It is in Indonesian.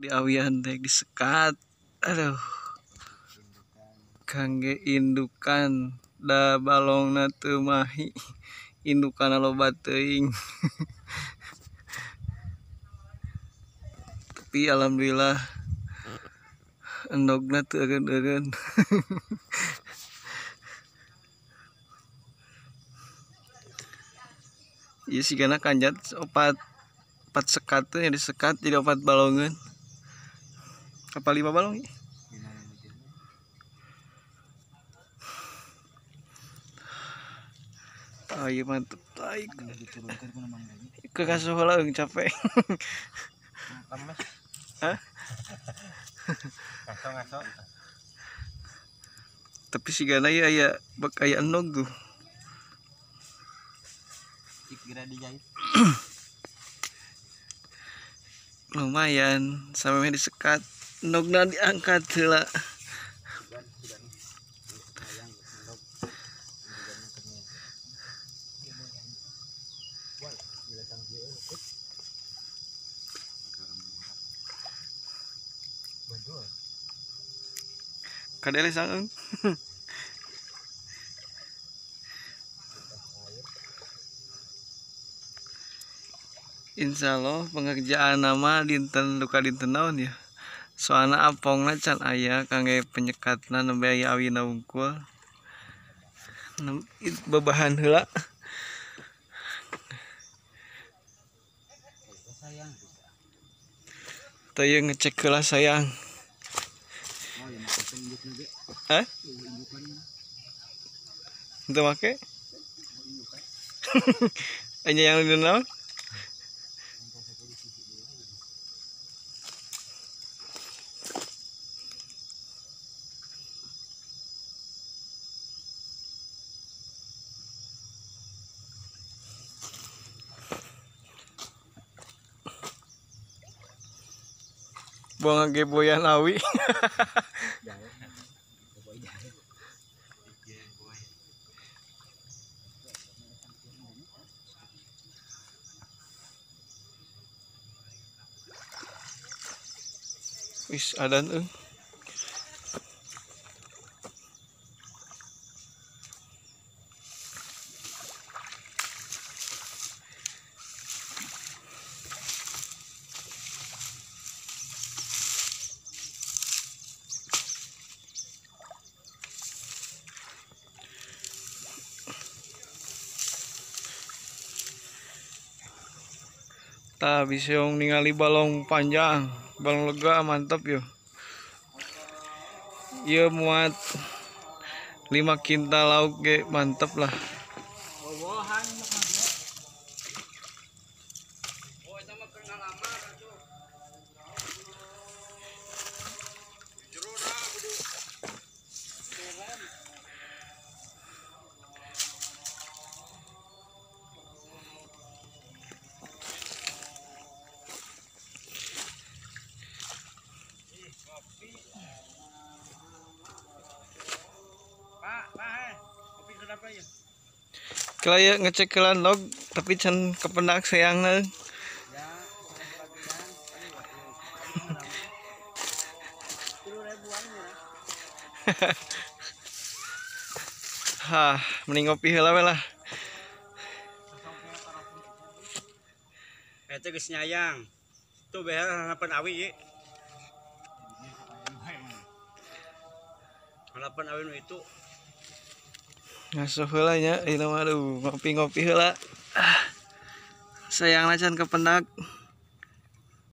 di awian teh disekat. Aduh. Kangge indukan da balongna teu mahi. Indukan loba teuing. Tapi alhamdulillah endogna teu eureun-eureun. Iya sih karena kanjat opat opat sekat tuh yang disekat jadi opat balongan apa lima balong ya? Tai mantep tai ke kasuh lah capek Hah? tapi si gana ya ya bak kayak enog tuh Kira dijahit. lumayan sampai disekat nogna diangkat lah kadele sangeung Insya Allah pengerjaan nama dinten duka dinten naon ya soalnya apongna can aya kangge penyekatna nembe aya awina wungkul bebahan heula ieu ngecek heula sayang. Hah? Itu make? Hanya yang di naon? Bunga gibuyan awi. Wis adan eh. Tah bisa ningali balong panjang, balong lega mantap yo. Iya muat 5 kintal lauk ge mantap lah. Oh, Kelaya ngecek ke landog tapi can kependak sayangna. Ya. Hah, mending ngopi we lah. Itu geus nyayang. Tuh behar harapan awi. Harapan awi itu. Ngasuh heula nya, ieu mah aduh ngopi-ngopi heula. Ah. Sayangna can kependak.